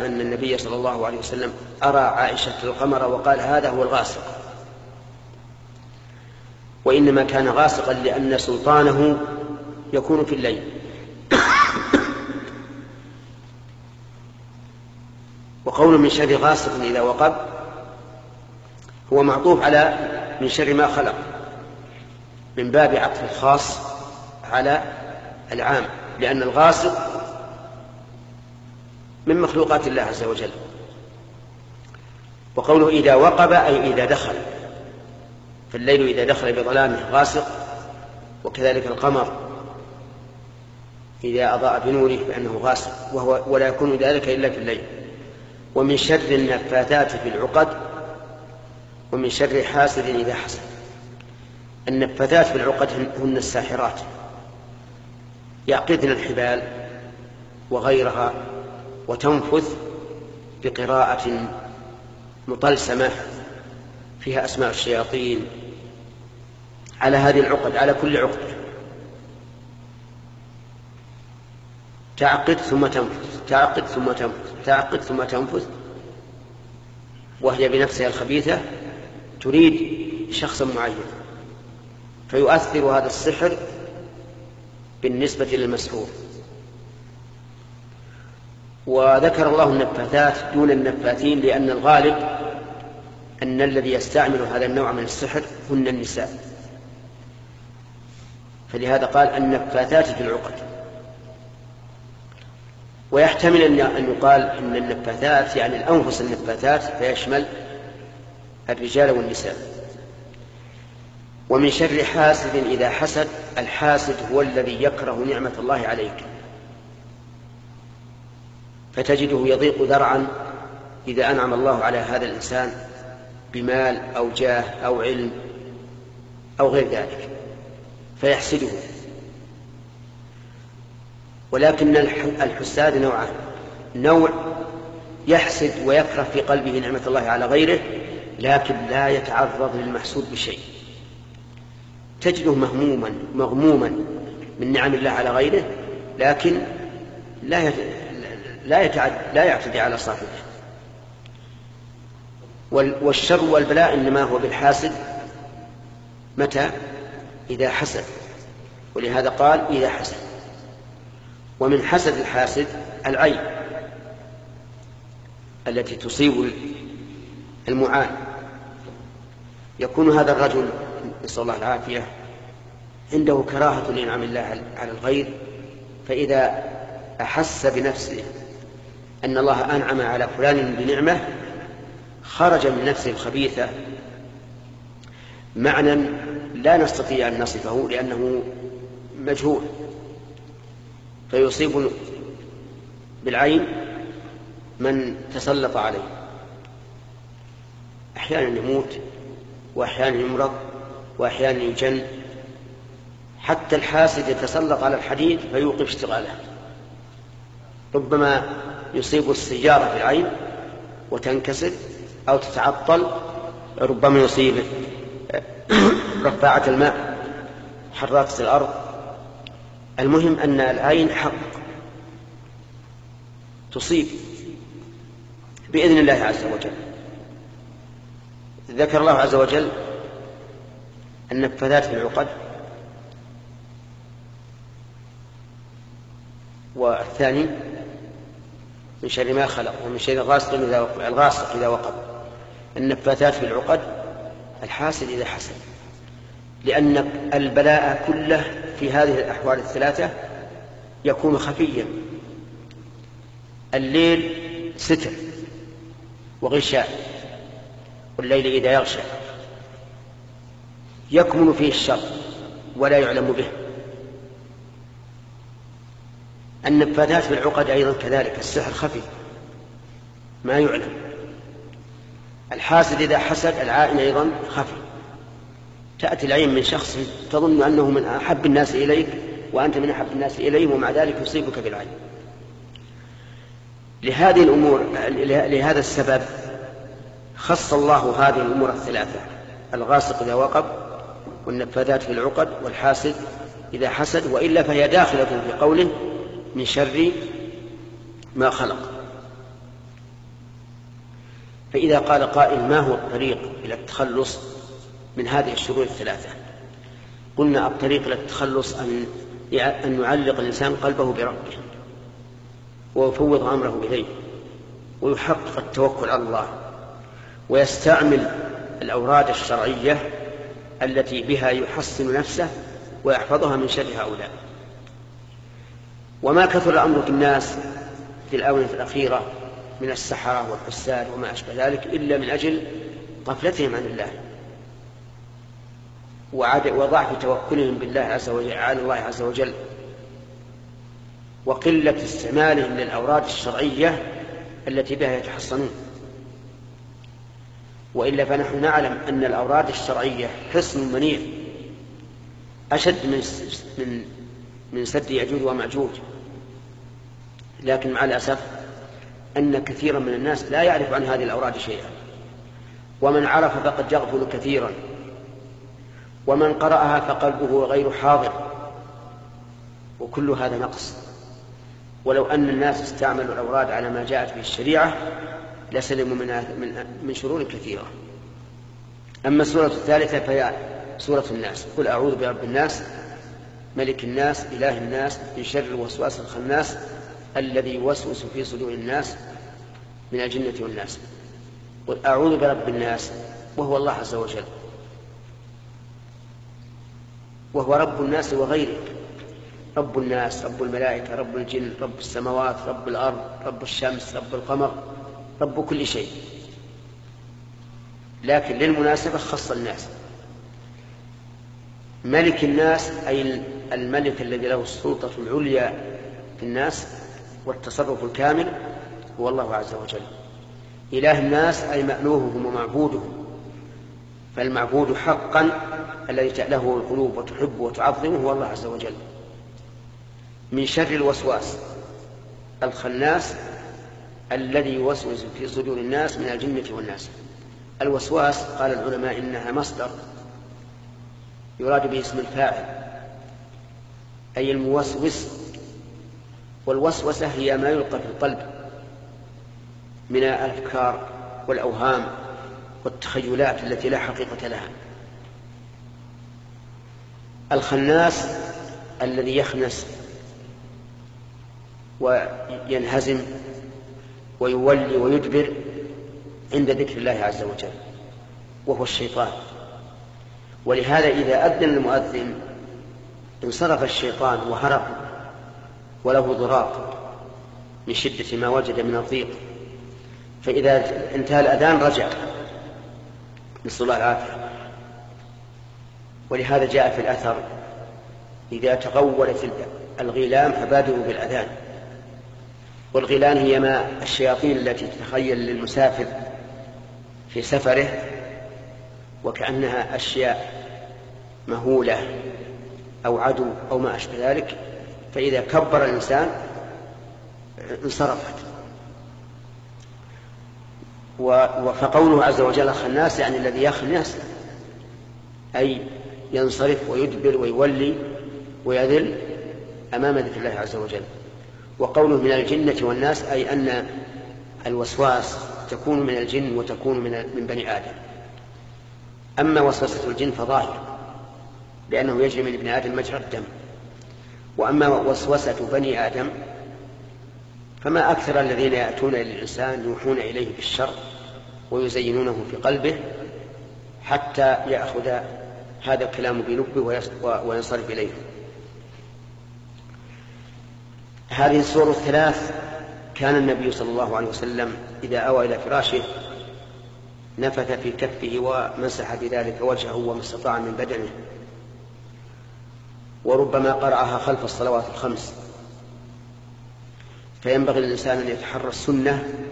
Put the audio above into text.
أن النبي صلى الله عليه وسلم أرى عائشة القمر وقال هذا هو الغاسق. وإنما كان غاسقا لأن سلطانه يكون في الليل. وقول من شر غاسق إذا وقب هو معطوف على من شر ما خلق من باب عطف الخاص على العام لأن الغاسق من مخلوقات الله عز وجل. وقوله إذا وقب أي إذا دخل. فالليل إذا دخل بظلامه غاسق وكذلك القمر إذا أضاء بنوره فإنه غاسق وهو ولا يكون ذلك إلا في الليل. ومن شر النفاثات في العقد ومن شر حاسد إذا حسد. النفاثات في العقد هن الساحرات. يعقدن الحبال وغيرها وتنفث بقراءة مطلسمة فيها أسماء الشياطين على هذه العقد على كل عقد. تعقد ثم تنفث تعقد ثم تنفث تعقد ثم تنفث وهي بنفسها الخبيثة تريد شخصا معين فيؤثر هذا السحر بالنسبة للمسحور. وذكر الله النفاثات دون النفاثين لأن الغالب أن الذي يستعمل هذا النوع من السحر هن النساء. فلهذا قال النفاثات في العقد. ويحتمل أن يقال أن النفاثات يعني الأنفس النفاثات فيشمل الرجال والنساء. ومن شر حاسد إذا حسد الحاسد هو الذي يكره نعمة الله عليك. فتجده يضيق ذرعا إذا أنعم الله على هذا الإنسان بمال أو جاه أو علم أو غير ذلك فيحسده. ولكن الحساد نوعان. نوع يحسد ويكره في قلبه نعمة الله على غيره لكن لا يتعرض للمحسود بشيء. تجده مهموما مغموما من نعم الله على غيره لكن لا لا يتعد لا يعتدي على صاحبه. والشر والبلاء إنما هو بالحاسد. متى؟ إذا حسد. ولهذا قال إذا حسد. ومن حسد الحاسد العين التي تصيب المعان. يكون هذا الرجل نسأل الله العافية عنده كراهة لنعم الله على الغير فإذا أحس بنفسه أن الله أنعم على فلان بنعمة خرج من نفسه الخبيثة. معنى لا نستطيع أن نصفه لأنه مجهول. فيصيب بالعين من تسلط عليه. أحيانا يموت وأحيانا يمرض وأحيانا يجن. حتى الحاسد يتسلط على الحديد فيوقف اشتغاله. ربما يصيب السيارة في العين وتنكسر أو تتعطل ربما يصيب رفاعة الماء حراقة الأرض. المهم أن العين حق تصيب بإذن الله عز وجل. ذكر الله عز وجل النفاذات في العقد والثاني من شر ما خلق ومن شر غاسق إذا وقب الغاسق إذا وقب. النفاثات في العقد الحاسد إذا حسد. لأن البلاء كله في هذه الأحوال الثلاثة يكون خفيا. الليل ستر وغشاء والليل إذا يغشى. يكمن فيه الشر ولا يعلم به. النفاذات في العقد أيضا كذلك السحر خفي. ما يعلم. الحاسد إذا حسد العائن أيضا خفي. تأتي العين من شخص تظن أنه من أحب الناس إليك وأنت من أحب الناس إليه ومع ذلك يصيبك بالعين. لهذه الأمور لهذا السبب خص الله هذه الأمور الثلاثة الغاسق إذا وقب والنفاذات في العقد والحاسد إذا حسد وإلا فهي داخلة في قوله من شر ما خلق. فإذا قال قائل ما هو الطريق إلى التخلص من هذه الشرور الثلاثة؟ قلنا الطريق إلى التخلص أن أن يعلق الإنسان قلبه بربه ويفوض أمره إليه ويحقق التوكل على الله ويستعمل الأوراد الشرعية التي بها يحصن نفسه ويحفظها من شر هؤلاء. وما كثر في الناس في الآونة الأخيرة من السحرة والحساد وما أشبه ذلك إلا من أجل غفلتهم عن الله وضعف توكلهم بالله عز وجل على الله عز وجل وقلة استعمالهم للأوراد الشرعية التي بها يتحصنون. وإلا فنحن نعلم أن الأوراد الشرعية حصن منيع أشد من من من سد يأجوج ومأجوج لكن مع الأسف أن كثيرا من الناس لا يعرف عن هذه الأوراد شيئا. ومن عرف فقد يغفل كثيرا. ومن قرأها فقلبه غير حاضر. وكل هذا نقص. ولو أن الناس استعملوا الأوراد على ما جاءت به الشريعة لسلموا من من من شرور كثيرة. أما السورة الثالثة فهي سورة الناس. قل أعوذ برب الناس ملك الناس إله الناس من شر الوسواس الخناس الذي يوسوس في صدور الناس من الجنة والناس. قل أعوذ برب الناس وهو الله عز وجل. وهو رب الناس وغيره. رب الناس رب الملائكة رب الجن رب السماوات رب الأرض رب الشمس رب القمر رب كل شيء. لكن للمناسبة خص الناس. ملك الناس أي الملك الذي له السلطة العليا في الناس والتصرف الكامل هو الله عز وجل. إله الناس أي مألوههم ومعبودهم. فالمعبود حقا الذي تأله القلوب وتحبه وتعظمه هو الله عز وجل. من شر الوسواس الخناس الذي يوسوس في صدور الناس من الجنة والناس. الوسواس قال العلماء إنها مصدر يراد به اسم الفاعل أي الموسوس والوسوسة هي ما يلقى في القلب من الأفكار والأوهام والتخيلات التي لا حقيقة لها. الخناس الذي يخنس وينهزم ويولي ويدبر عند ذكر الله عز وجل وهو الشيطان. ولهذا إذا أذن المؤذن انصرف الشيطان وهرب. وله ضراط من شدة ما وجد من الضيق. فإذا انتهى الأذان رجع. نسأل الله العافية. ولهذا جاء في الأثر إذا تغولت الغيلام فبادروا بالأذان. والغيلان هي ما الشياطين التي تتخيل للمسافر في سفره وكأنها أشياء مهولة أو عدو أو ما أشبه ذلك. فإذا كبر الإنسان انصرفت. فقوله عز وجل خناس يعني الذي يخنس أي ينصرف ويدبر ويولي ويذل أمام ذكر الله عز وجل. وقوله من الجنة والناس أي أن الوسواس تكون من الجن وتكون من من بني آدم. أما وسوسة الجن فظاهر لأنه يجري من ابن آدم مجرى الدم. وأما وسوسة بني آدم فما أكثر الذين يأتون إلى الإنسان يوحون إليه بالشر ويزينونه في قلبه حتى يأخذ هذا الكلام بلبه وينصرف إليه. هذه الصور الثلاث كان النبي صلى الله عليه وسلم إذا أوى إلى فراشه نفث في كفه ومسح بذلك وجهه وما استطاع من بدنه. وربما قرأها خلف الصلوات الخمس. فينبغي للإنسان أن يتحرى السنة